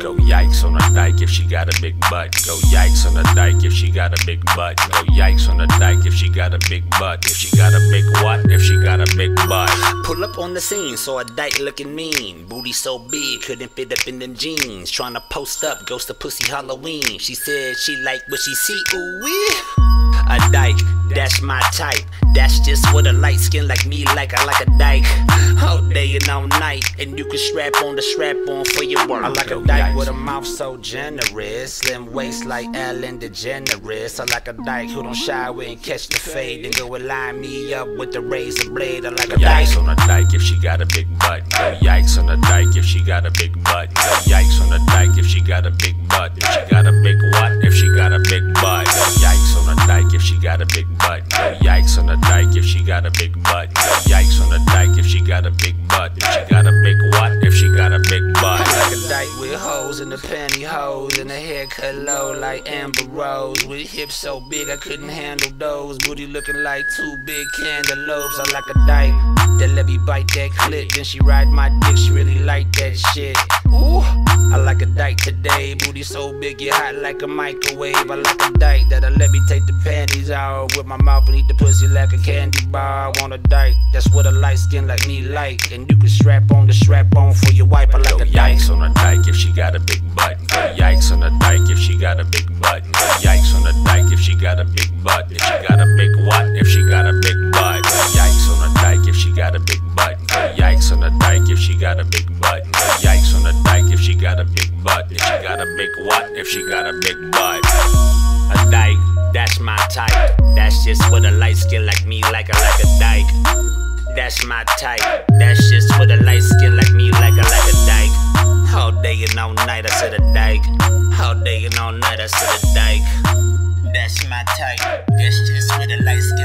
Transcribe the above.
Go yikes on a dyke if she got a big butt. Go yikes on a dyke if she got a big butt. Go yikes on a dyke if she got a big butt. If she got a big what? If she got a big butt. Pull up on the scene, saw a dyke looking mean. Booty so big, couldn't fit up in them jeans. Tryna post up, ghost of pussy Halloween. She said she like what she see, ooh wee. A dyke, that's my type. That's just what a light skin like me like. I like a dyke all day and all night. And you can strap on the strap on for your work. I like a dyke with a mouth so generous. Slim waist like Ellen DeGeneres. I like a dyke who don't shower and catch the fade. And go and line me up with the razor blade. I like a dyke. Yikes on a dyke if she got a big butt. Go yikes on a dyke if she got a big butt. Go yikes on a dyke if she got a big butt. If she got a big what? Dyke if she got a big butt. Yikes on a dyke if she got a big butt. If she got a big what? If she got a big butt. I like a dyke with hoes in the pantyhose and a haircut low like Amber Rose. With hips so big I couldn't handle those. Booty looking like two big cantaloupes. I like a dyke that let me bite that clit. Then she ride my dick, she really like that shit. Ooh, I like a dyke today. Booty so big, you hot like a microwave. I like a dyke that'll let me take the panties out with my mouth and eat the pussy like a candy bar. I want a dyke, that's what a light skin like me like. And you can strap on the strap on for your wife. I like Go a dyke. yikes on a dyke if she got a big butt. Yikes on a dyke if she got a big butt. Yikes on a dyke if she got a big butt. If she got a big what? If she got a big butt. Yikes on a dyke if she got a big butt. Yikes on a dyke if she got a big What if she got a big butt? A dyke, that's my type. That's just for the light skin like me, like a like a dyke. That's my type. That's just for the light skin like me, like a like a dyke. All day and all night I said a dyke. All day and all night I said a dyke. That's my type. That's just for the light skin.